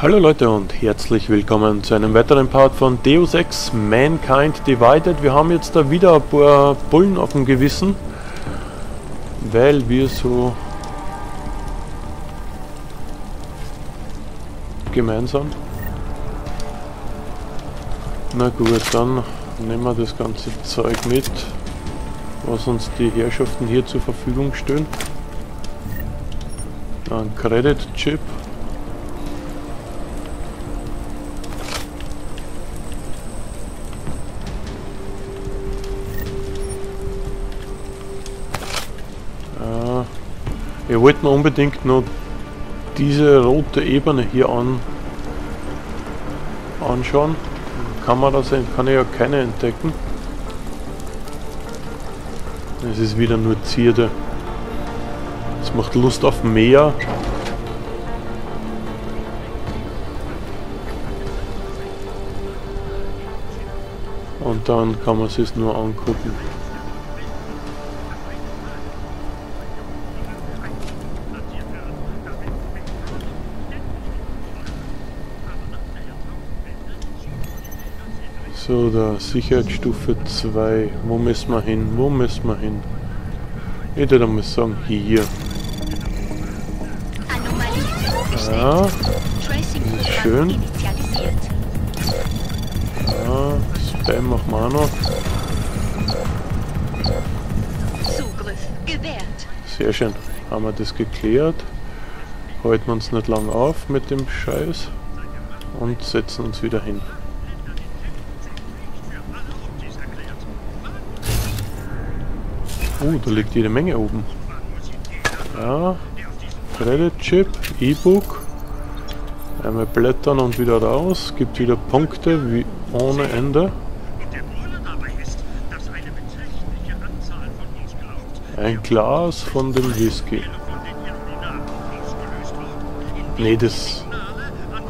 Hallo Leute und herzlich willkommen zu einem weiteren Part von Deus Ex Mankind Divided. Wir haben jetzt da wieder ein paar Bullen auf dem Gewissen, weil wir so gemeinsam. Na gut, dann nehmen wir das ganze Zeug mit, was uns die Herrschaften hier zur Verfügung stellen. Ein Credit Chip. Wir wollten unbedingt noch diese rote Ebene hier an, anschauen. Man das, kann ich ja keine entdecken. Es ist wieder nur Zierde. Es macht Lust auf mehr. Und dann kann man es nur angucken. So, da Sicherheitsstufe 2. Wo müssen wir hin? Wo müssen wir hin? Ich würde mal sagen, hier. Ja, das ist schön. Ja, Spam machen wir auch noch. Sehr schön. Haben wir das geklärt. Halten wir uns nicht lang auf mit dem Scheiß und setzen uns wieder hin. Oh, da liegt jede Menge oben. Ja. Credit Chip, E-Book. Einmal blättern und wieder raus. Gibt wieder Punkte wie ohne Ende. Ein Glas von dem Whisky. Ne, das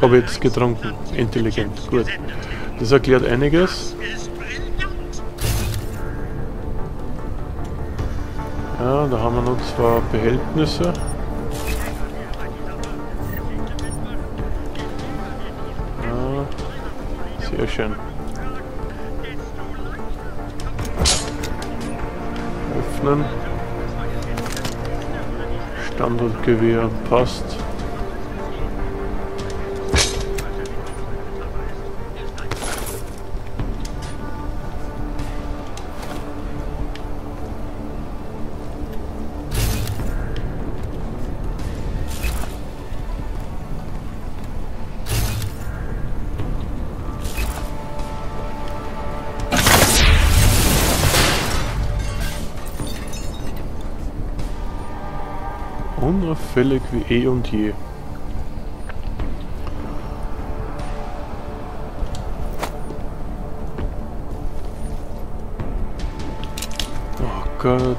habe ich jetzt getrunken. Intelligent, gut. Das erklärt einiges. Da haben wir noch zwei Behältnisse. Ja, sehr schön. Öffnen. Standardgewehr passt. Unauffällig wie eh und je. Oh Gott,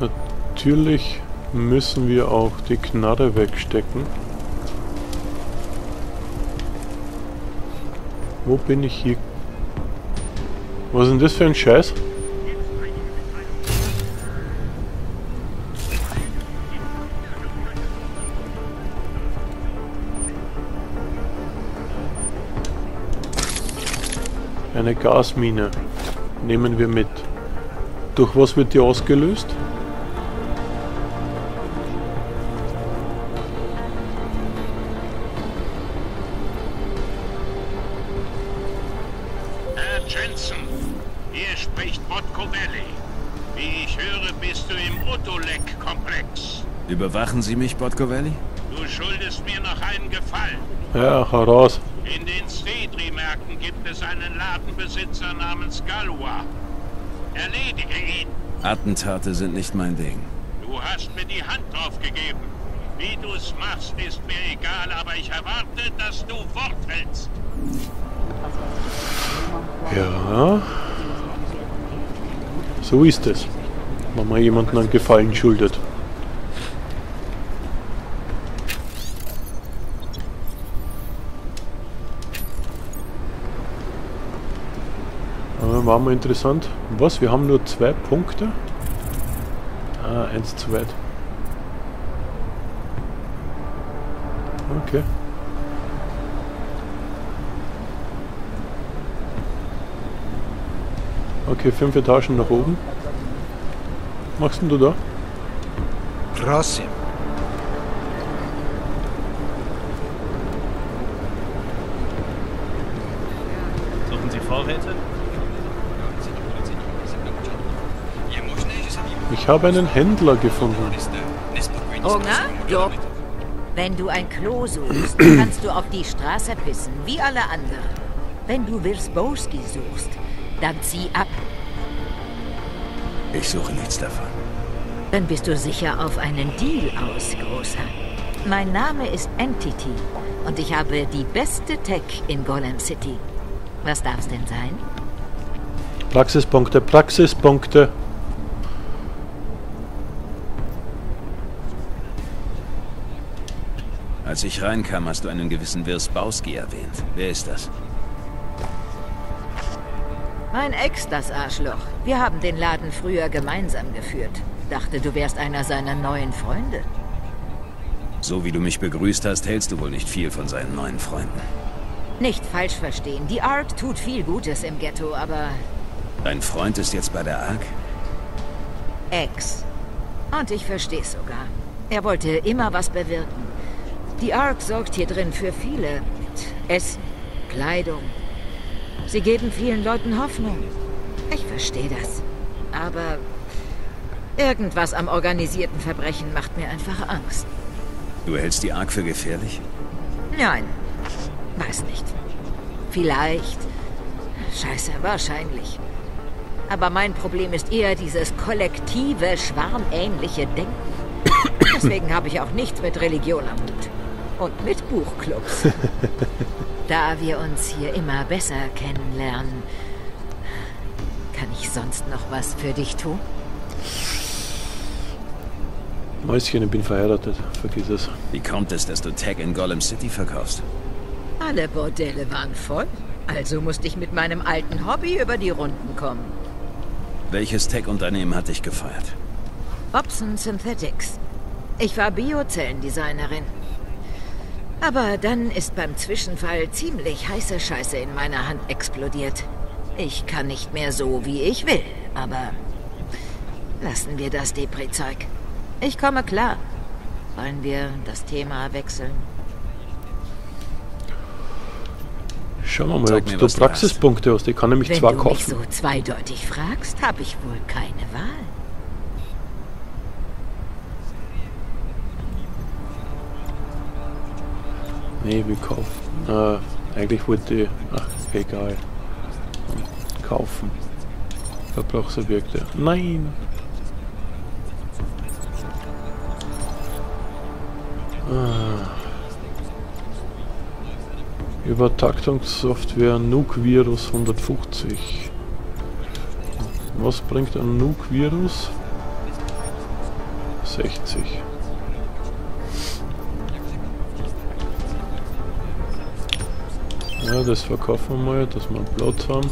natürlich müssen wir auch die Knarre wegstecken. Wo bin ich hier? Was ist denn das für ein Scheiß? Eine Gasmine. Nehmen wir mit. Durch was wird die ausgelöst? Herr Jensen, hier spricht Botkovelli. Wie ich höre, bist du im Otolek-Komplex. Überwachen Sie mich, schuldest mir noch einen Gefallen. Ja, heraus. In den Svedri-Märkten gibt es einen Ladenbesitzer namens Galua. Erledige ihn. Attentate sind nicht mein Ding. Du hast mir die Hand drauf gegeben. Wie du es machst, ist mir egal, aber ich erwarte, dass du Wort hältst. Ja. So ist es. Wenn man jemanden einen Gefallen schuldet. war mal interessant. Was? Wir haben nur zwei Punkte? Ah, eins zu weit. Okay. Okay, fünf Etagen nach oben. Machst denn du da? Prosim. Suchen Sie Vorräte? Ich habe einen Händler gefunden. Hunger? Jo. Wenn du ein Klo suchst, kannst du auf die Straße pissen, wie alle anderen. Wenn du Wirsbowski suchst, dann zieh ab. Ich suche nichts davon. Dann bist du sicher auf einen Deal aus, Großer. Mein Name ist Entity und ich habe die beste Tech in Golem City. Was darf's denn sein? Praxispunkte, Praxispunkte. Als ich reinkam, hast du einen gewissen Wirsbowski erwähnt. Wer ist das? Mein Ex, das Arschloch. Wir haben den Laden früher gemeinsam geführt. Dachte, du wärst einer seiner neuen Freunde. So wie du mich begrüßt hast, hältst du wohl nicht viel von seinen neuen Freunden. Nicht falsch verstehen, die Ark tut viel Gutes im Ghetto, aber Dein Freund ist jetzt bei der ARK? Ex. Und ich versteh's sogar. Er wollte immer was bewirken. Die Ark sorgt hier drin für viele. Mit Essen, Kleidung. Sie geben vielen Leuten Hoffnung. Ich verstehe das. Aber irgendwas am organisierten Verbrechen macht mir einfach Angst. Du hältst die ARK für gefährlich? Nein, weiß nicht. Vielleicht. Scheiße, wahrscheinlich. Aber mein Problem ist eher dieses kollektive, schwarmähnliche Denken. Deswegen habe ich auch nichts mit Religion am Hut. Und mit Buchclubs. da wir uns hier immer besser kennenlernen, kann ich sonst noch was für dich tun? Mäuschen, ich bin verheiratet. Vergiss es. Wie kommt es, dass du Tech in Golem City verkaufst? Alle Bordelle waren voll. Also musste ich mit meinem alten Hobby über die Runden kommen. Welches Tech-Unternehmen hat dich gefeuert? Hobson Synthetics. Ich war Biozellendesignerin. Aber dann ist beim Zwischenfall ziemlich heiße Scheiße in meiner Hand explodiert. Ich kann nicht mehr so, wie ich will, aber lassen wir das Depri-Zeug. Ich komme klar. Wollen wir das Thema wechseln? Schauen wir mal, Zeig ob mir, du Praxispunkte hast. Ich kann nämlich Wenn zwei du mich kaufen. so zweideutig fragst, habe ich wohl keine Wahl. Nee, wir kaufen. Äh, eigentlich wollte. Ach, egal. Kaufen. Verbrauchsobjekte. Nein! Ah. Übertaktungssoftware Nuke Virus 150. Was bringt ein Nuke Virus? 60. Ja, das verkaufen wir mal, dass wir Platz haben.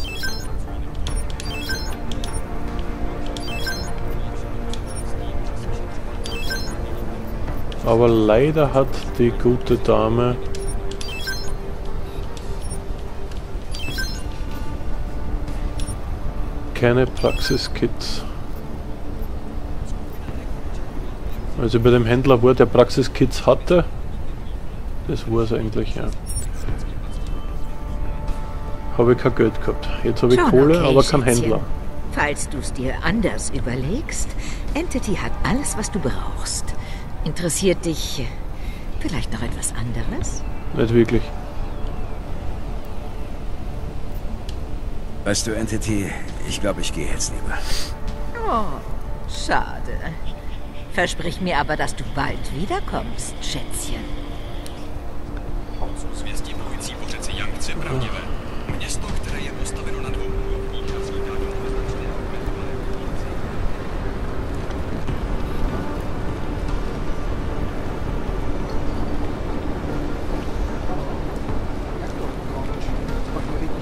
Aber leider hat die gute Dame keine Praxiskits. Also bei dem Händler, wo der Praxiskits hatte, das war es eigentlich, ja. Habe ich kein Geld gehabt. Jetzt habe ich Schon Kohle, okay, aber kein. Händler. Falls du es dir anders überlegst, Entity hat alles, was du brauchst. Interessiert dich äh, vielleicht noch etwas anderes? Nicht wirklich. Weißt du, Entity, ich glaube, ich gehe jetzt lieber. Oh, schade. Versprich mir aber, dass du bald wiederkommst, Schätzchen. Miasto, które je postawiono na dwóch.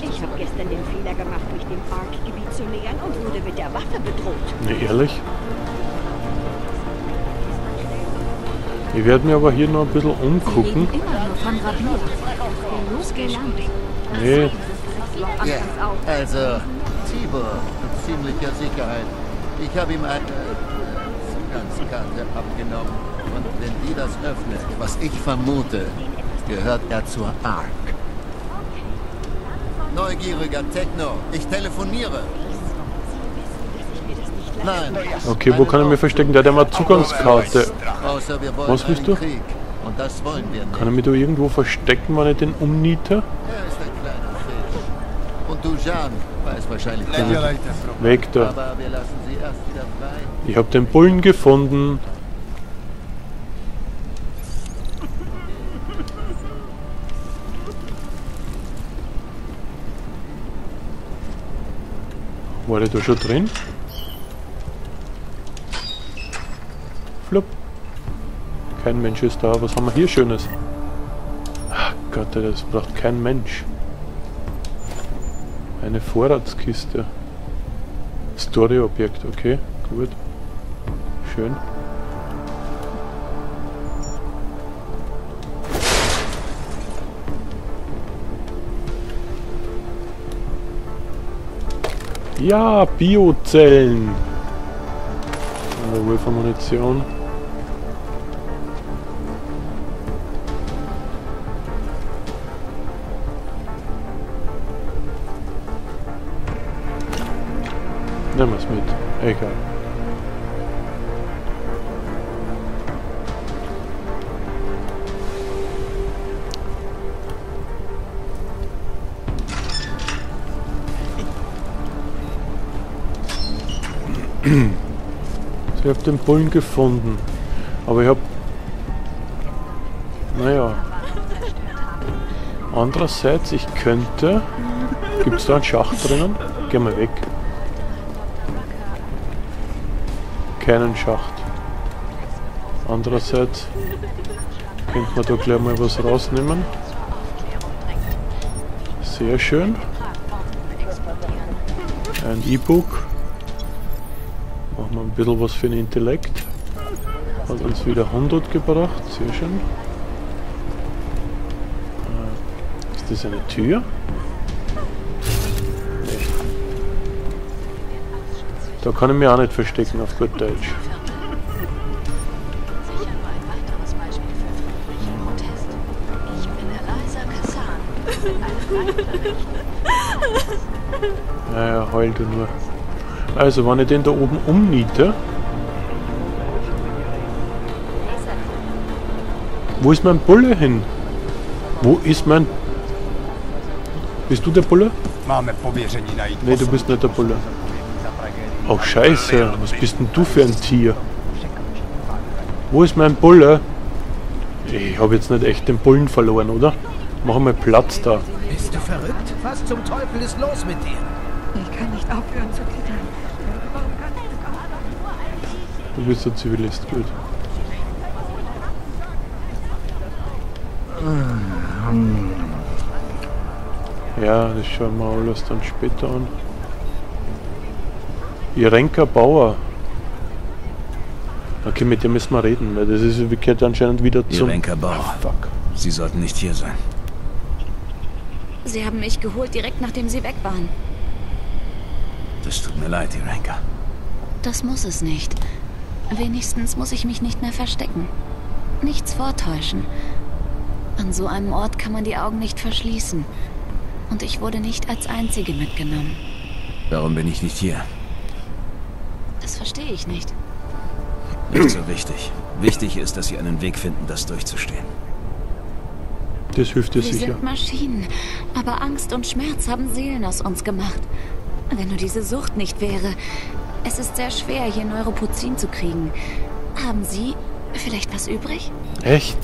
Ich habe gestern den Fehler gemacht, mich dem Ark-Gebiet zu nähern und wurde mit der Waffe bedroht. Ne, ehrlich? Ich werde mir aber hier noch ein bisschen umgucken. immer Anfangs auch. Also, Tibor, ziemlicher Sicherheit. Ich habe ihm eine Zugangskarte abgenommen. Und wenn die das öffnet, was ich vermute, gehört er zur ARK. Neugieriger Techno, ich telefoniere. Nein. Okay, wo kann ich mich verstecken? Der hat ja mal Zugangskarte. Außer wir wollen Was willst einen du? Krieg. Und das wollen wir nicht. Kann ich mich da irgendwo verstecken, wenn ich den umniete? Jean, weiß wahrscheinlich gar. Weg da. Aber wir lassen sie erst wieder frei. Ich habe den Bullen gefunden. War der da schon drin? Flupp. Kein Mensch ist da. Was haben wir hier Schönes? Ach Gott, das braucht kein Mensch. Eine Vorratskiste. Story-Objekt, okay, gut. Schön. Ja, Biozellen. Eine Wolfer-Munition. Egal. Ich habe den Bullen gefunden. Aber ich habe... Naja. Andererseits, ich könnte... Gibt es da einen Schacht drinnen? Geh mal weg. Keinen Schacht. Andererseits könnte man da gleich mal was rausnehmen. Sehr schön. Ein E-Book. Machen wir ein bisschen was für den Intellekt. Hat uns wieder 100 gebracht. Sehr schön. Äh, Ist das eine Tür? Da kann ich mich auch nicht verstecken auf gut Deutsch. Sicher nur ein weiteres Beispiel für friedlichen Protest. Ich bin Eliza Kassan. Naja, heul du nur. Also, wenn ich den da oben umniete. Wo ist mein Bulle hin? Wo ist mein... Bist du der Bulle? Máme pověření najít Nee, du bist nicht der Bulle. Oh, scheiße. Was bist denn du für ein Tier? Wo ist mein Bulle? Ich habe jetzt nicht echt den Bullen verloren, oder? Mach mal Platz da. Bist du verrückt? Was zum Teufel ist los mit dir? Ich kann nicht aufhören zu ich Du bist ein Zivilist, gut. Ja, das schauen wir alles dann später an. Irenka Bauer. Okay, mit dem müssen wir reden, weil das ist wie gehört anscheinend wieder zum... Irenka Bauer. Fuck. Sie sollten nicht hier sein. Sie haben mich geholt direkt nachdem Sie weg waren. Das tut mir leid, Irenka. Das muss es nicht. Wenigstens muss ich mich nicht mehr verstecken. Nichts vortäuschen. An so einem Ort kann man die Augen nicht verschließen. Und ich wurde nicht als Einzige mitgenommen. Warum bin ich nicht hier? Das verstehe ich nicht. Nicht so wichtig. Wichtig ist, dass Sie einen Weg finden, das durchzustehen. Das hilft dir Wir sicher. sind Maschinen, aber Angst und Schmerz haben Seelen aus uns gemacht. Wenn nur diese Sucht nicht wäre. Es ist sehr schwer, hier Neuropozin zu kriegen. Haben Sie vielleicht was übrig? Echt?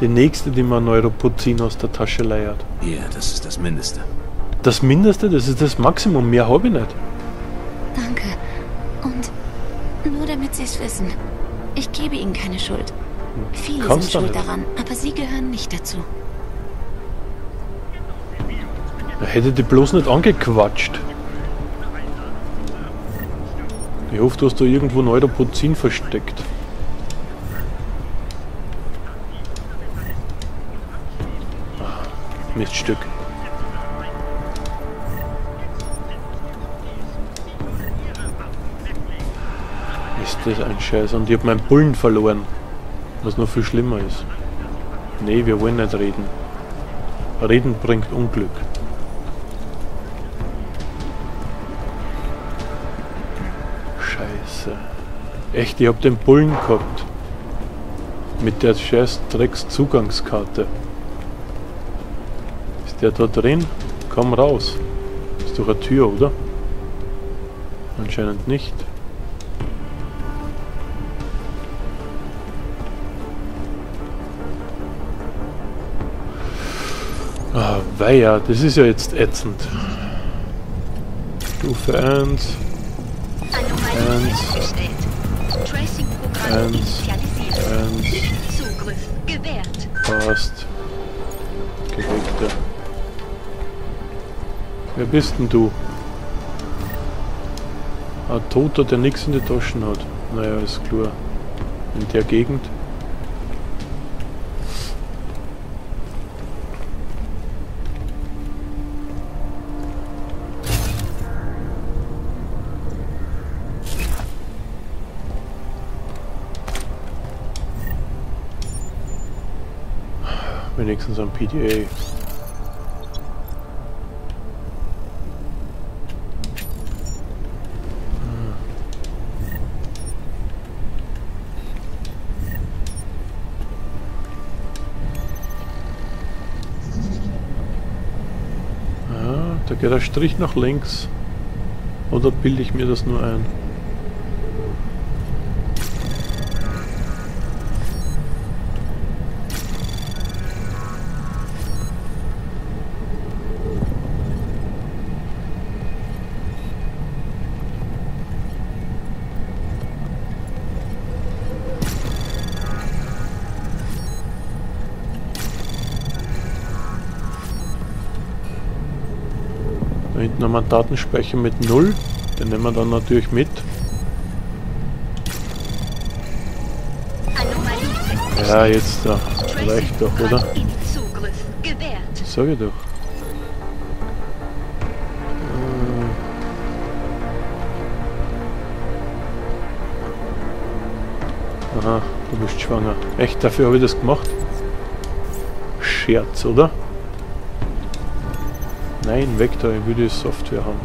Die nächste, die man Neuropozin aus der Tasche leiert. Hier, das ist das Mindeste. Das Mindeste, das ist das Maximum. Mehr habe ich nicht. Danke. Es wissen, ich gebe Ihnen keine Schuld. Viele Kannst sind schuld daran, aber Sie gehören nicht dazu. Da hätte die bloß nicht angequatscht. Ich hoffe, du hast da irgendwo Neuropozin versteckt. Ah, Miststück. Das ein Scheiß. Und ich habe meinen Bullen verloren. Was noch viel schlimmer ist. Nee, wir wollen nicht reden. Reden bringt Unglück. Scheiße. Echt, ich hab den Bullen gehabt. Mit der scheiß Drecks Zugangskarte. Ist der da drin? Komm raus. Ist doch eine Tür, oder? Anscheinend nicht. Weia, das ist ja jetzt ätzend. Stufe 1. 1. 1. 1. Passt. Geregte. Wer bist denn du? Ein Toter, der nichts in die Taschen hat. Naja, ist klar. In der Gegend. Wenigstens am PDA. Da geht der Strich nach links. Oder bilde ich mir das nur ein? Wir einen Datenspeicher mit 0. Den nehmen wir dann natürlich mit. Ja, jetzt da. Reicht doch, oder? Sag ich doch. Äh. Aha, du bist schwanger. Echt, dafür habe ich das gemacht? Scherz, oder? Nein, da, ich will die Software haben.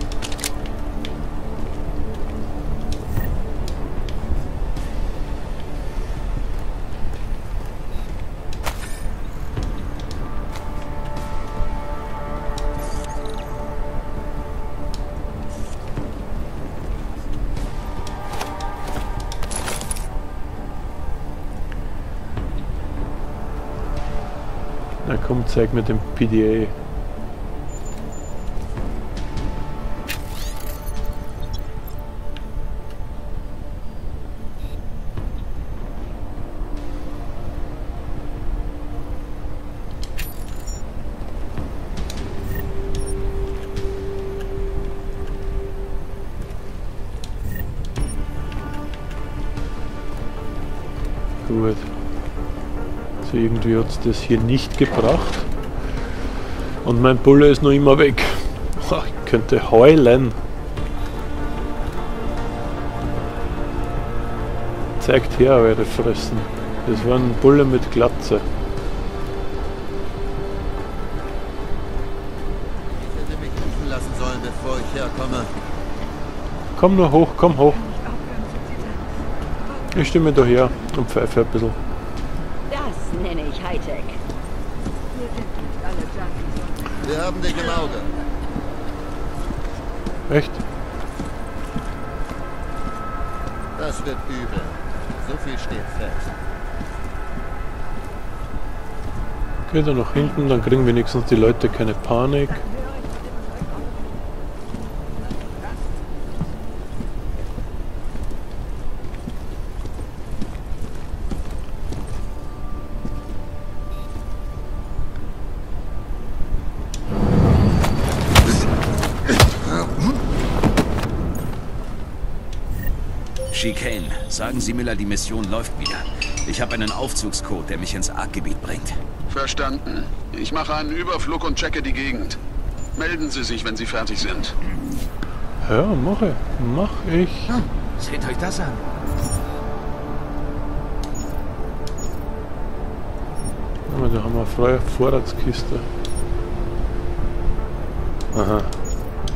Na komm, zeig mir den PDA. Irgendwie hat es das hier nicht gebracht. Und mein Bulle ist noch immer weg. Ich könnte heulen. Zeigt her eure Fressen. Das war ein Bulle mit Glatze. Komm nur hoch, komm hoch. Ich stimme da her und pfeife ein bisschen. Das nenne ich Hightech. Wir haben dich im Auge. Echt? Das wird übel. So viel steht fest. Geht er nach hinten, dann kriegen wenigstens die Leute keine Panik. Chief sagen Sie Miller, die Mission läuft wieder. Ich habe einen Aufzugscode, der mich ins Arkgebiet bringt. Verstanden. Ich mache einen Überflug und checke die Gegend. Melden Sie sich, wenn Sie fertig sind. Ja, mache. Mach ich. Hm. Seht euch das an. Da haben wir eine freie Vorratskiste. Aha.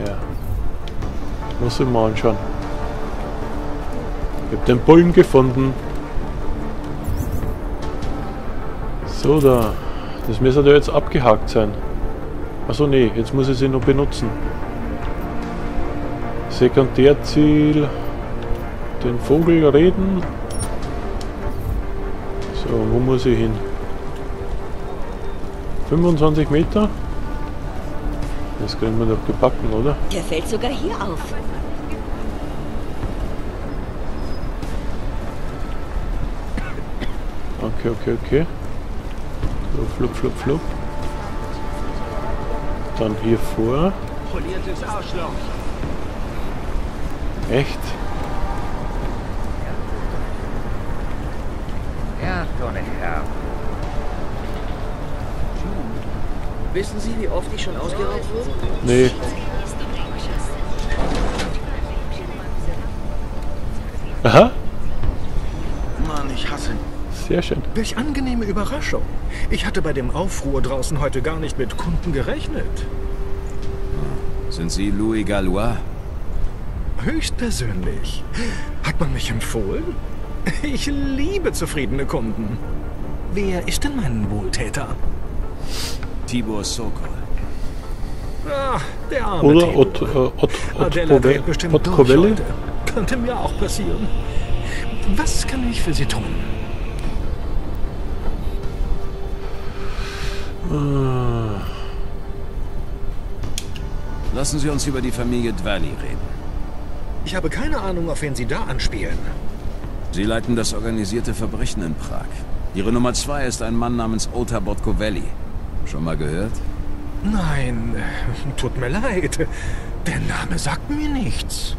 Ja. Muss ich mal anschauen. Ich habe den Bullen gefunden. So, da. Das müsste ja jetzt abgehakt sein. Achso, nee, jetzt muss ich sie noch benutzen. Sekundärziel. Den Vogel reden. So, wo muss ich hin? 25 Meter? Das kriegen wir doch gebacken, oder? Der fällt sogar hier auf. Okay, okay, okay. So, flup, flup, flup. Dann hier vor. Poliertes Arschloch. Echt? Ja, Tone Herr. Wissen Sie, wie oft ich schon ausgeraubt wurde? Nee. Aha, Mann, ich hasse. Sehr schön. Welch angenehme Überraschung. Ich hatte bei dem Aufruhr draußen heute gar nicht mit Kunden gerechnet. Sind Sie Louis Gallois? Höchstpersönlich. Hat man mich empfohlen? Ich liebe zufriedene Kunden. Wer ist denn mein Wohltäter? Tibor Sokol. Ah, der arme Oder Tibor. Ott, Ott, Ott, Adela Pove- dreht bestimmt Ott durch Covelli? heute. Könnte mir auch passieren. Was kann ich für Sie tun? Lassen Sie uns über die Familie Dvali reden. Ich habe keine Ahnung, auf wen Sie da anspielen. Sie leiten das organisierte Verbrechen in Prag. Ihre Nummer zwei ist ein Mann namens Ota Botkovelli. Schon mal gehört? Nein, äh, tut mir leid. Der Name sagt mir nichts.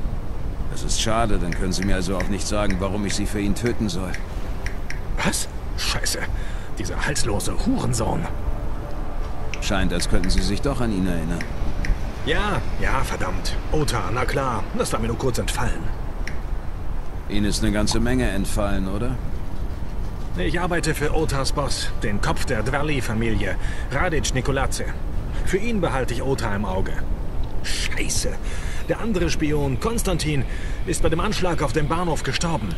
Das ist schade, dann können Sie mir also auch nicht sagen, warum ich Sie für ihn töten soll. Was? Scheiße. Dieser halslose Hurensohn. Scheint, als könnten Sie sich doch an ihn erinnern. Ja, ja, verdammt. Ota, na klar. Das war mir nur kurz entfallen. Ihnen ist eine ganze Menge entfallen, oder? Ich arbeite für Otas Boss, den Kopf der Dverli-Familie, Radic Nikolaze. Für ihn behalte ich Ota im Auge. Scheiße. Der andere Spion, Konstantin, ist bei dem Anschlag auf dem Bahnhof gestorben.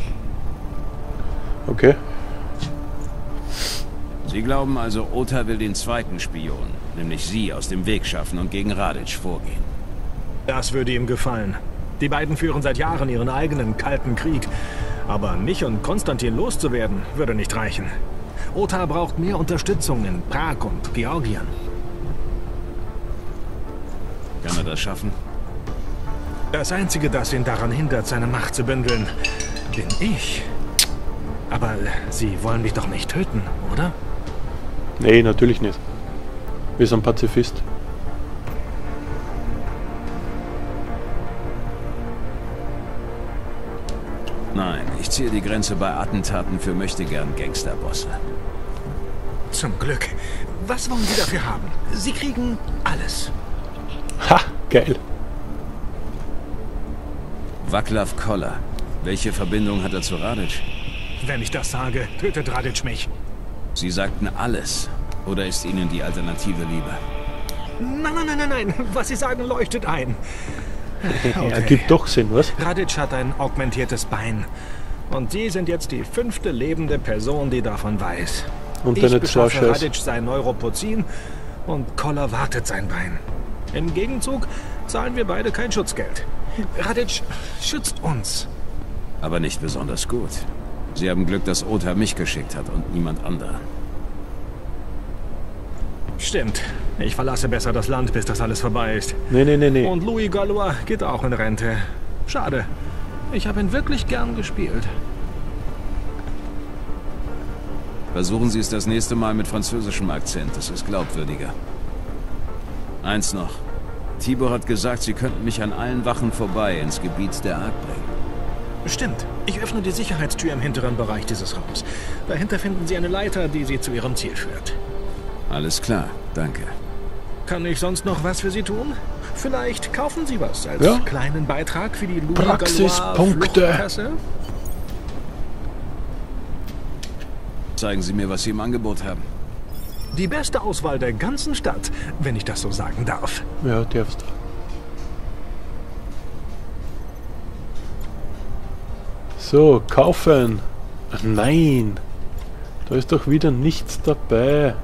Okay. Sie glauben also, Ota will den zweiten Spion, nämlich Sie, aus dem Weg schaffen und gegen Radic vorgehen. Das würde ihm gefallen. Die beiden führen seit Jahren ihren eigenen kalten Krieg. Aber mich und Konstantin loszuwerden, würde nicht reichen. Ota braucht mehr Unterstützung in Prag und Georgien. Kann er das schaffen? Das Einzige, das ihn daran hindert, seine Macht zu bündeln, bin ich. Aber Sie wollen mich doch nicht töten, oder? Nee, natürlich nicht. Wir sind Pazifist. Nein, ich ziehe die Grenze bei Attentaten für möchtegern Gangsterbosse. Zum Glück. Was wollen Sie dafür haben? Sie kriegen alles. Ha, geil. Vaclav Koller. Welche Verbindung hat er zu Radic? Wenn ich das sage, tötet Radic mich. Sie sagten alles. Oder ist Ihnen die Alternative lieber? Nein, nein, nein, nein, nein. Was Sie sagen, leuchtet ein. Ergibt doch Sinn, was? Radic hat ein augmentiertes Bein. Und Sie sind jetzt die fünfte lebende Person, die davon weiß. Und ich beschaffe. Radic sein Neuropozin und Koller wartet sein Bein. Im Gegenzug zahlen wir beide kein Schutzgeld. Radic schützt uns. Aber nicht besonders gut. Sie haben Glück, dass Ota mich geschickt hat und niemand anderen. Stimmt. Ich verlasse besser das Land, bis das alles vorbei ist. Nee, nee, nee, nee. Und Louis Gallois geht auch in Rente. Schade. Ich habe ihn wirklich gern gespielt. Versuchen Sie es das nächste Mal mit französischem Akzent. Das ist glaubwürdiger. Eins noch. Tibor hat gesagt, Sie könnten mich an allen Wachen vorbei ins Gebiet der Ark bringen. Stimmt. Ich öffne die Sicherheitstür im hinteren Bereich dieses Raums. Dahinter finden Sie eine Leiter, die Sie zu Ihrem Ziel führt. Alles klar, danke. Kann ich sonst noch was für Sie tun? Vielleicht kaufen Sie was als Ja. kleinen Beitrag für die Praxispunkte. Zeigen Sie mir, was Sie im Angebot haben. Die beste Auswahl der ganzen Stadt, wenn ich das so sagen darf. Ja, darfst du. So, kaufen. Nein. Da ist doch wieder nichts dabei.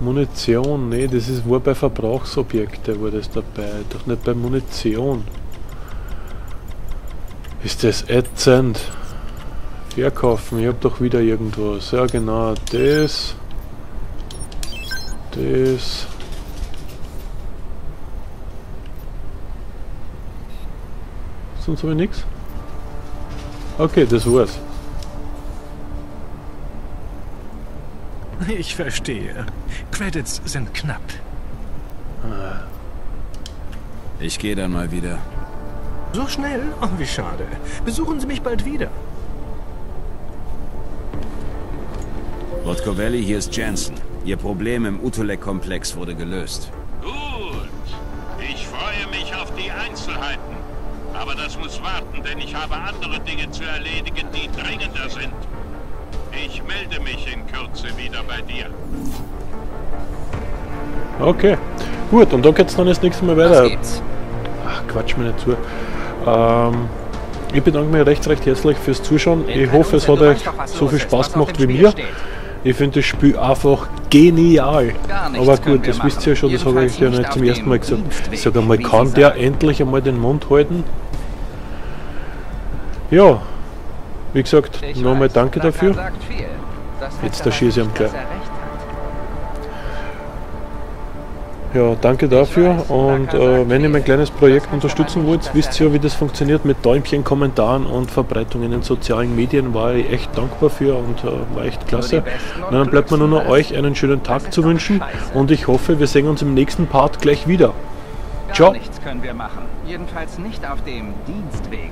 Munition, nee, das ist, war bei Verbrauchsobjekte war das dabei, doch nicht bei Munition. Ist das ätzend. Verkaufen, ich hab doch wieder irgendwas. Ja genau, das. Das. Sonst habe ich nichts. Okay, das war's. Ich verstehe. Credits sind knapp. Ich gehe dann mal wieder. So schnell? Oh, wie schade. Besuchen Sie mich bald wieder. Valley, hier ist Jansen. Ihr Problem im Utulek-Komplex wurde gelöst. Das muss warten, denn ich habe andere Dinge zu erledigen, die dringender sind. Ich melde mich in Kürze wieder bei dir. Okay. Gut, und da geht's dann das nächste Mal weiter. Ach, quatsch mir nicht zu. Ähm, ich bedanke mich recht, recht herzlich fürs Zuschauen. Ich hoffe, es hat euch so viel Spaß gemacht wie mir. Ich finde das Spiel einfach genial. Aber gut, das wisst ihr ja schon, das habe ich ja nicht zum ersten Mal gesagt. Sag einmal, kann der endlich einmal den Mund halten? Ja, wie gesagt, nochmal danke dafür. Jetzt da schieße ich am gleich. Ja, danke dafür und äh, wenn ihr mein kleines Projekt unterstützen wollt, wisst ihr ja, wie das funktioniert mit Däumchen, Kommentaren und Verbreitung in den sozialen Medien, war ich echt dankbar für und äh, war echt klasse. Na, dann bleibt mir nur noch euch einen schönen Tag zu wünschen und ich hoffe, wir sehen uns im nächsten Part gleich wieder. Ciao! Nichts können wir machen. Jedenfalls nicht auf dem Dienstweg.